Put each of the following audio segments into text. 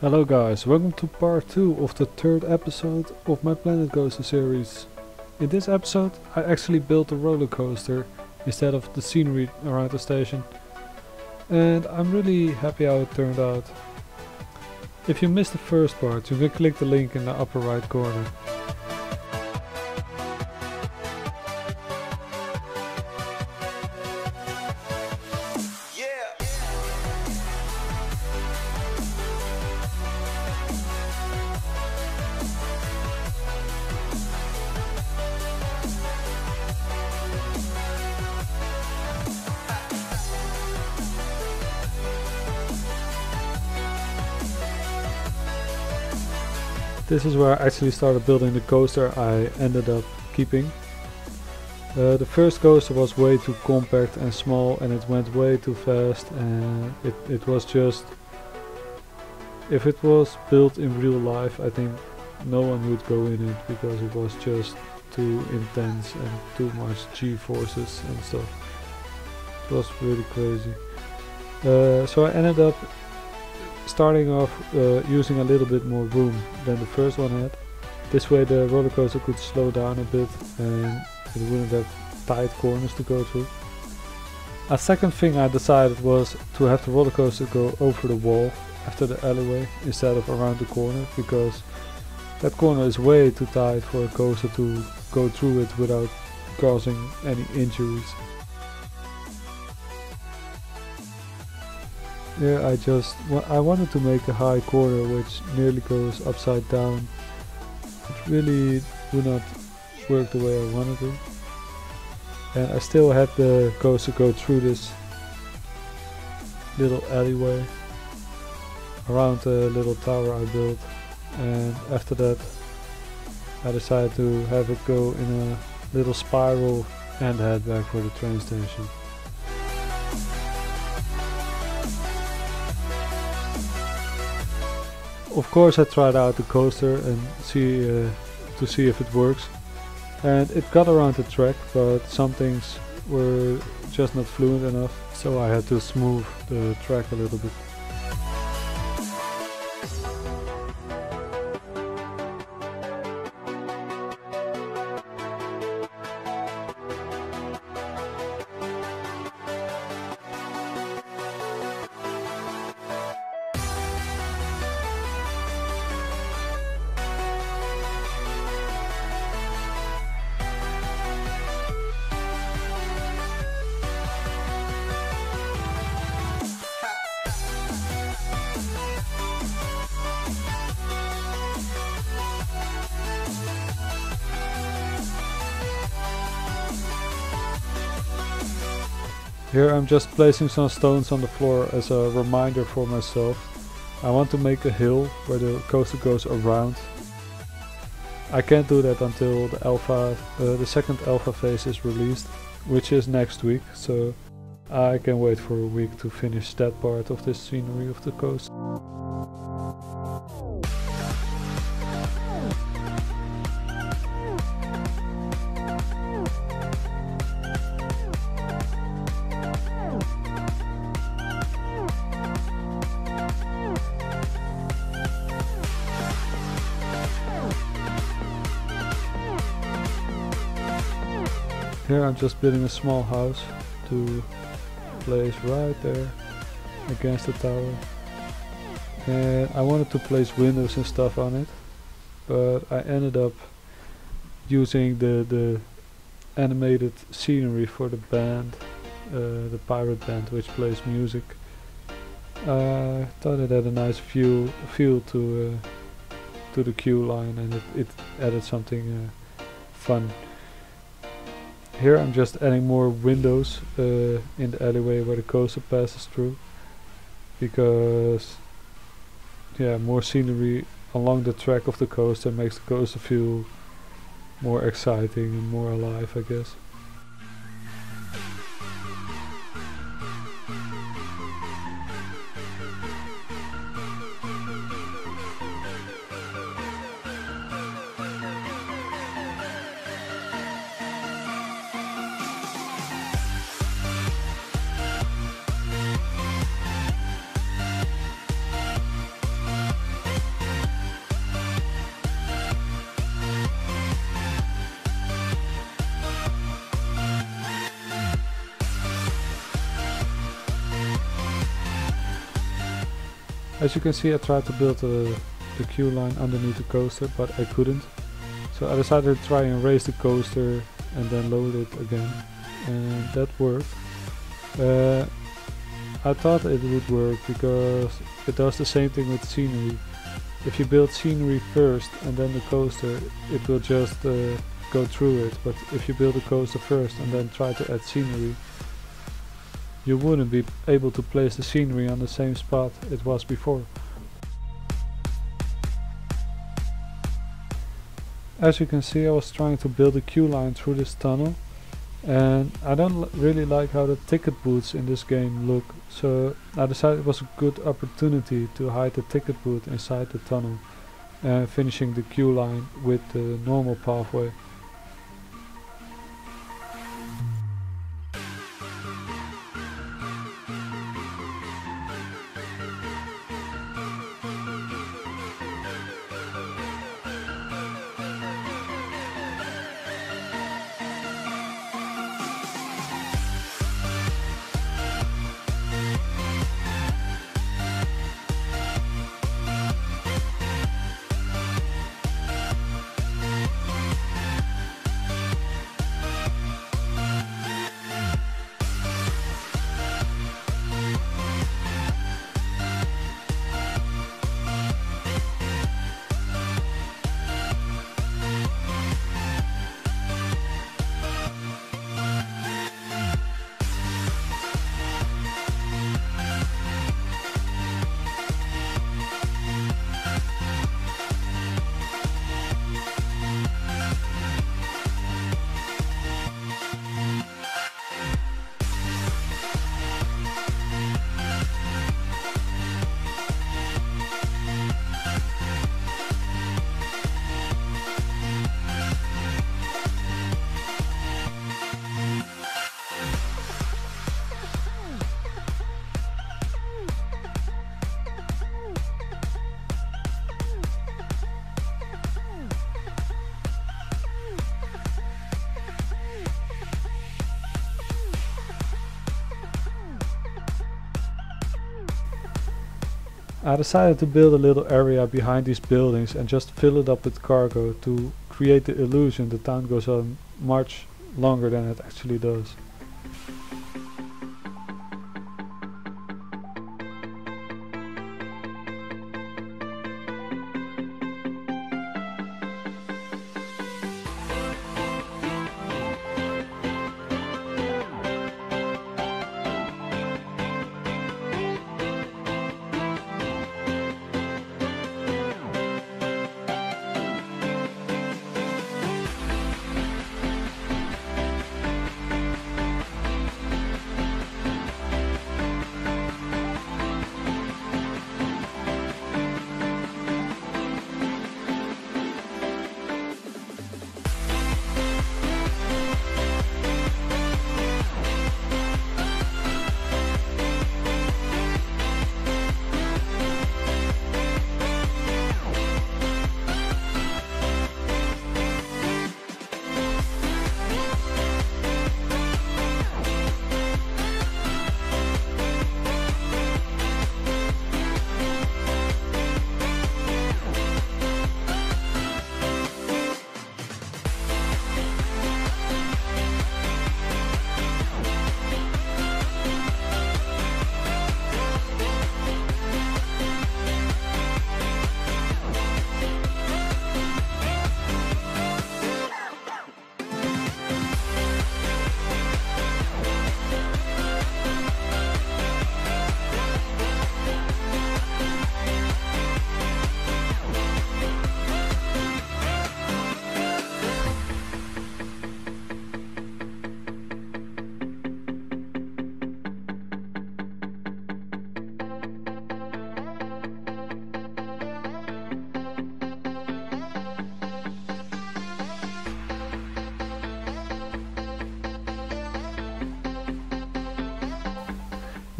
Hello guys, welcome to part 2 of the third episode of my Planet Coaster series. In this episode I actually built a roller coaster instead of the scenery around the station. And I'm really happy how it turned out. If you missed the first part, you can click the link in the upper right corner. This is where I actually started building the coaster I ended up keeping. Uh, the first coaster was way too compact and small and it went way too fast and it, it was just... If it was built in real life I think no one would go in it because it was just too intense and too much g-forces and stuff. It was really crazy. Uh, so I ended up starting off uh, using a little bit more room than the first one had. This way the roller coaster could slow down a bit and it wouldn't have tight corners to go through. A second thing I decided was to have the roller coaster go over the wall after the alleyway instead of around the corner because that corner is way too tight for a coaster to go through it without causing any injuries. Here I just I wanted to make a high corner which nearly goes upside down. It really would not work the way I wanted to. And I still had the coaster go through this little alleyway around the little tower I built and after that I decided to have it go in a little spiral and head back for the train station. Of course I tried out the coaster and see uh, to see if it works and it got around the track but some things were just not fluent enough so I had to smooth the track a little bit. Here I'm just placing some stones on the floor as a reminder for myself. I want to make a hill where the coaster goes around. I can't do that until the alpha, uh, the second alpha phase is released, which is next week, so I can wait for a week to finish that part of the scenery of the coast. I'm just building a small house to place right there against the tower. And I wanted to place windows and stuff on it, but I ended up using the, the animated scenery for the band, uh, the pirate band which plays music. I thought it had a nice view, feel to uh, to the queue line and it, it added something uh, fun. Here I'm just adding more windows uh, in the alleyway where the coaster passes through because yeah more scenery along the track of the coaster makes the coaster feel more exciting and more alive I guess. As you can see I tried to build a, the queue line underneath the coaster but I couldn't. So I decided to try and raise the coaster and then load it again and that worked. Uh, I thought it would work because it does the same thing with scenery. If you build scenery first and then the coaster, it will just uh, go through it. But if you build a coaster first and then try to add scenery, you wouldn't be able to place the scenery on the same spot it was before. As you can see I was trying to build a queue line through this tunnel and I don't really like how the ticket booths in this game look so I decided it was a good opportunity to hide the ticket booth inside the tunnel and finishing the queue line with the normal pathway. I decided to build a little area behind these buildings and just fill it up with cargo to create the illusion the town goes on much longer than it actually does.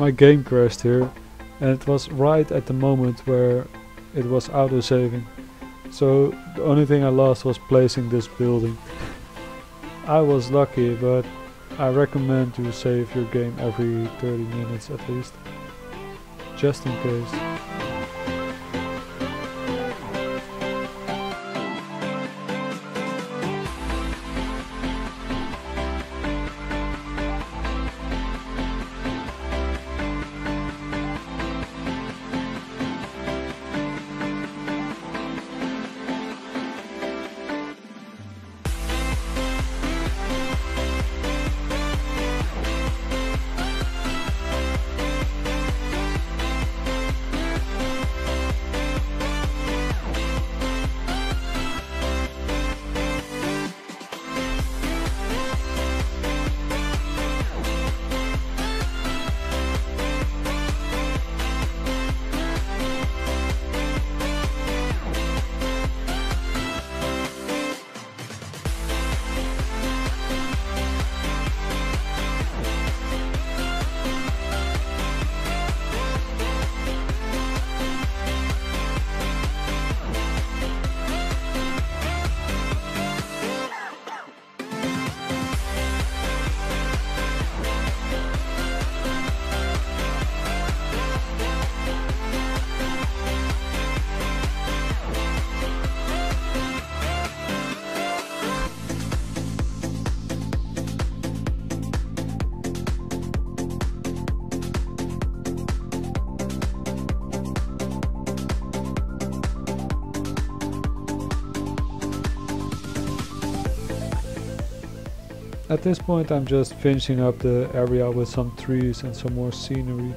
My game crashed here and it was right at the moment where it was auto saving so the only thing I lost was placing this building. I was lucky but I recommend you save your game every 30 minutes at least just in case At this point I'm just finishing up the area with some trees and some more scenery.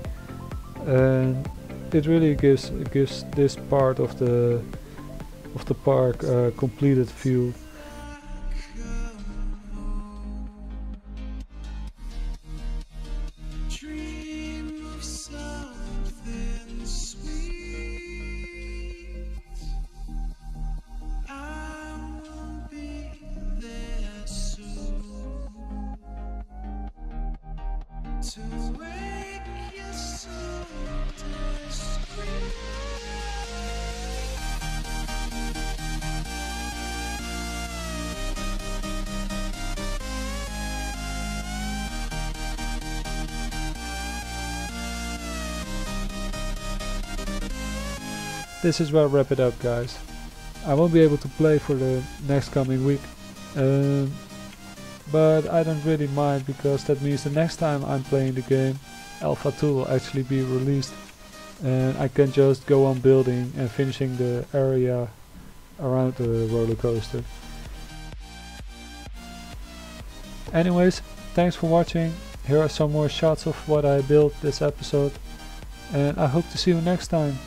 And it really gives gives this part of the of the park a completed view this is where I wrap it up guys. I won't be able to play for the next coming week. Um, but I don't really mind because that means the next time I'm playing the game Alpha 2 will actually be released and I can just go on building and finishing the area around the roller coaster. Anyways, thanks for watching. Here are some more shots of what I built this episode and I hope to see you next time.